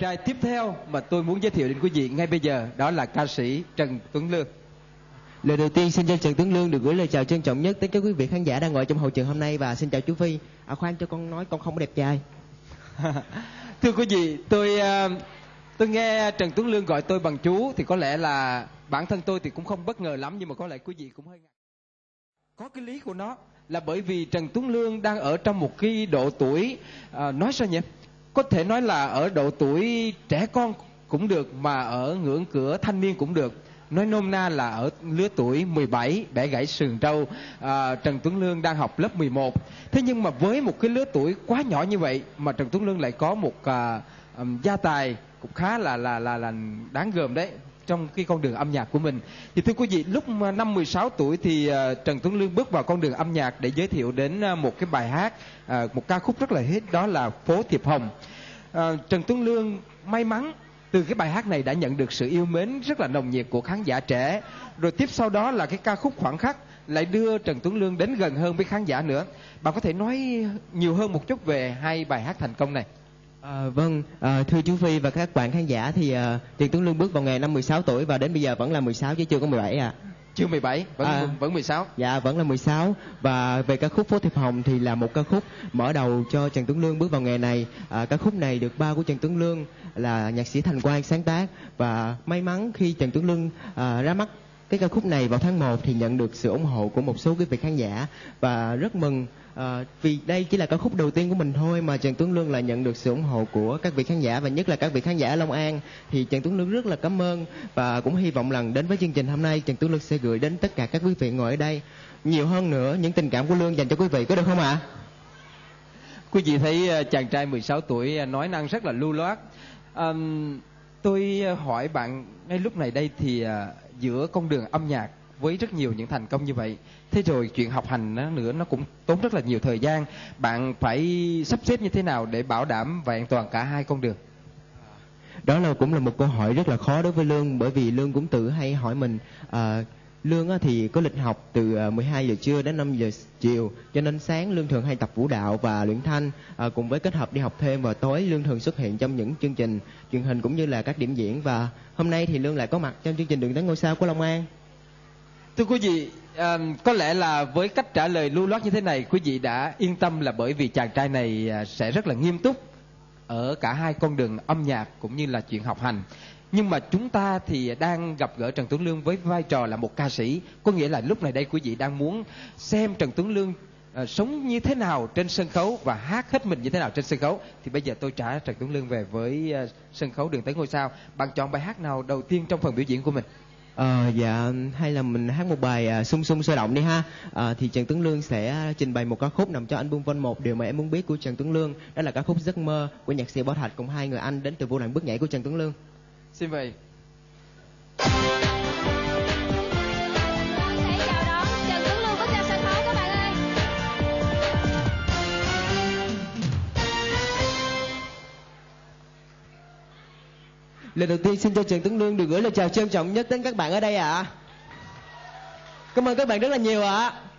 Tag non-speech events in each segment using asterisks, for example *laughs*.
trai tiếp theo mà tôi muốn giới thiệu đến quý vị ngay bây giờ đó là ca sĩ Trần Tuấn Lương. Lời đầu tiên xin cho Trần Tuấn Lương được gửi lời chào trân trọng nhất tới các quý vị khán giả đang ngồi trong hậu trường hôm nay và xin chào chú Phi. À khoan cho con nói con không có đẹp trai. *laughs* Thưa quý vị, tôi à, tôi nghe Trần Tuấn Lương gọi tôi bằng chú thì có lẽ là bản thân tôi thì cũng không bất ngờ lắm nhưng mà có lẽ quý vị cũng hơi ngạc. Có cái lý của nó là bởi vì Trần Tuấn Lương đang ở trong một cái độ tuổi à, nói sao nhỉ? Có thể nói là ở độ tuổi trẻ con cũng được mà ở ngưỡng cửa thanh niên cũng được. Nói nôm na là ở lứa tuổi 17 bẻ gãy sườn trâu à, Trần Tuấn Lương đang học lớp 11 thế nhưng mà với một cái lứa tuổi quá nhỏ như vậy mà Trần Tuấn Lương lại có một à, um, gia tài cũng khá là là là là đáng gờm đấy trong cái con đường âm nhạc của mình. Thì thưa quý vị, lúc năm 16 tuổi thì ờ, Trần Tuấn Lương bước vào con đường âm nhạc để giới thiệu đến ờ, một cái bài hát ờ, một ca khúc rất là hit, đó là phố thiệp hồng. Trần Tuấn Lương may mắn từ cái bài hát này đã nhận được sự yêu mến rất là nồng nhiệt của khán giả trẻ. Rồi tiếp sau đó là cái ca khúc khoảng khắc lại đưa Trần Tuấn Lương đến gần hơn với khán giả nữa. Bạn có thể nói nhiều hơn một chút về hai bài hát thành công này. À, vâng, à, thưa chú Phi và các bạn khán giả thì à, Trần Tuấn Lương bước vào nghề năm 16 tuổi và đến bây giờ vẫn là 16 chứ chưa có 17 à. Chưa 17, vẫn à, vẫn 16. Dạ, vẫn là 16 và về ca khúc Phố Thiệp Hồng thì là một ca khúc mở đầu cho Trần Tuấn Lương bước vào nghề này. À, ca khúc này được ba của Trần Tuấn Lương là nhạc sĩ Thành Quang sáng tác và may mắn khi Trần Tuấn Lương à, ra mắt cái ca khúc này vào tháng 1 thì nhận được sự ủng hộ của một số quý vị khán giả và rất mừng à, vì đây chỉ là ca khúc đầu tiên của mình thôi mà Trần Tuấn Lương lại nhận được sự ủng hộ của các vị khán giả và nhất là các vị khán giả ở Long An thì Trần Tuấn Lương rất là cảm ơn và cũng hy vọng rằng đến với chương trình hôm nay Trần Tuấn Lương sẽ gửi đến tất cả các quý vị ngồi ở đây nhiều hơn nữa những tình cảm của Lương dành cho quý vị có được không ạ? À? Quý vị thấy ờ, chàng trai 16 tuổi ờ, nói năng rất là lưu loát. Um, tôi hỏi bạn ngay lúc này đây thì uh, giữa con đường âm nhạc với rất nhiều những thành công như vậy. Thế rồi chuyện học hành nó nữa nó cũng tốn rất là nhiều thời gian. Bạn phải sắp xếp như thế nào để bảo đảm và an toàn cả hai con đường? Đó là cũng là một câu hỏi rất là khó đối với lương bởi vì lương cũng tự hay hỏi mình uh, lương thì có lịch học từ ờ, 12 giờ trưa đến 5 giờ chiều cho nên sáng lương thường hay tập vũ đạo và luyện thanh à, cùng với kết hợp đi học thêm vào tối lương thường xuất hiện trong những chương trình truyền hình cũng như là các điểm diễn. Và hôm nay thì lương lại có mặt trong chương trình đường tới ngôi sao của long an. Thưa quý vị à, có lẽ là với cách trả lời lưu loát như thế này quý vị đã yên tâm là bởi vì chàng trai này sẽ rất là nghiêm túc ở cả hai con đường âm nhạc cũng như là chuyện học hành nhưng mà chúng ta thì đang gặp gỡ Trần Tuấn Lương với vai trò là một ca sĩ. Có nghĩa là lúc này đây quý vị đang muốn xem Trần Tuấn Lương uh, sống như thế nào trên sân khấu và hát hết mình như thế nào trên sân khấu. Thì bây giờ tôi trả Trần Tuấn Lương về với uh, sân khấu đường tới ngôi sao. Bạn chọn bài hát nào đầu tiên trong phần biểu diễn của mình? Ờ dạ hay là mình hát một bài à, sung sung sôi động đi ha. À, thì Trần Tuấn Lương sẽ trình bày một ca khúc nằm cho anh album Vol một điều mà em muốn biết của Trần Tuấn Lương. Đó là ca khúc Giấc mơ của nhạc sĩ Bảo Thạch cùng hai người anh đến từ vô đoạn bước nhảy của Trần Tuấn Lương. Xin mời. Lần đầu tiên xin cho Trần Tuấn Lương được gửi lời chào trân trọng nhất đến các bạn ở đây ạ. À. Cảm ơn các bạn rất là nhiều ạ. À.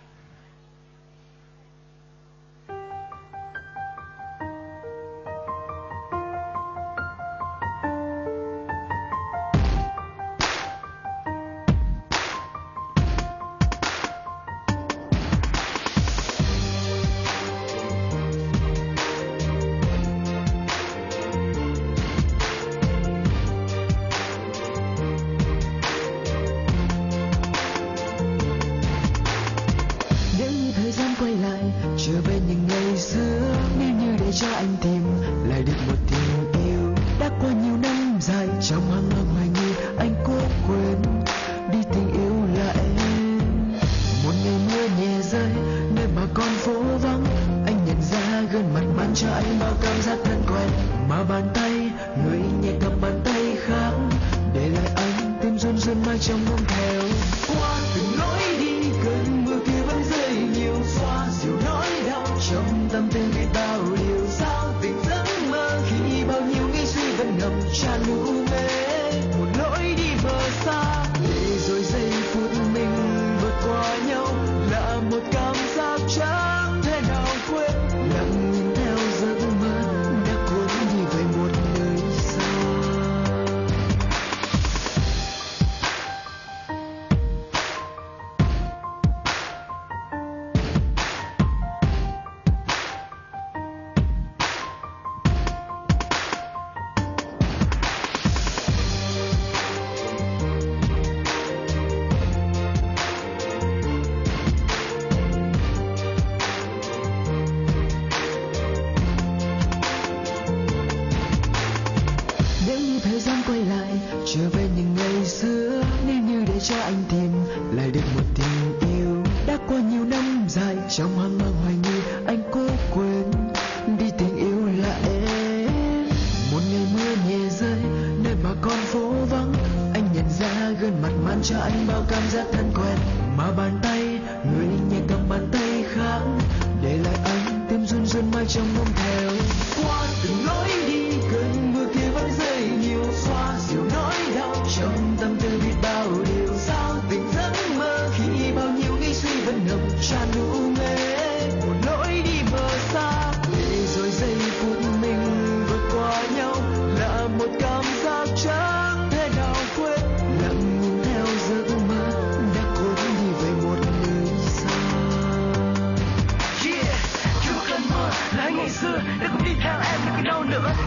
江梦白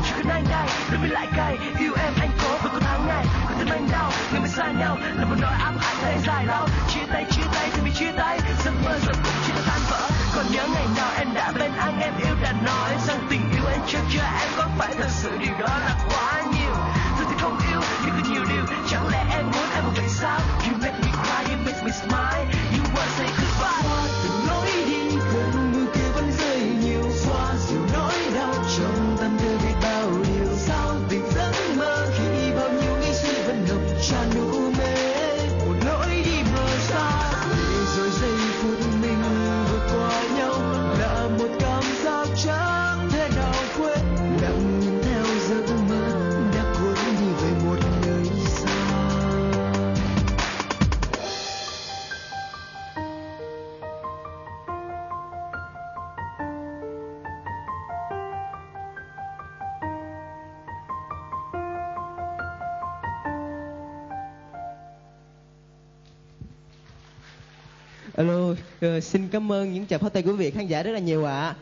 chỉ cần anh đây đừng bị lại cay. Yêu em, anh cố và có tháng ngày có tin anh đau, người mới xa nhau. Là một nói ám ảnh thấy dài đau chia tay chia tay, thì bị chia tay. Giấc mơ rồi cũng chỉ là tan vỡ. Còn nhớ ngày nào em đã bên anh, em yêu đã nói rằng tình yêu anh chưa chưa em có phải thật sự điều đó. alo uh, xin cảm ơn những chập pháo tay của quý vị khán giả rất là nhiều ạ à.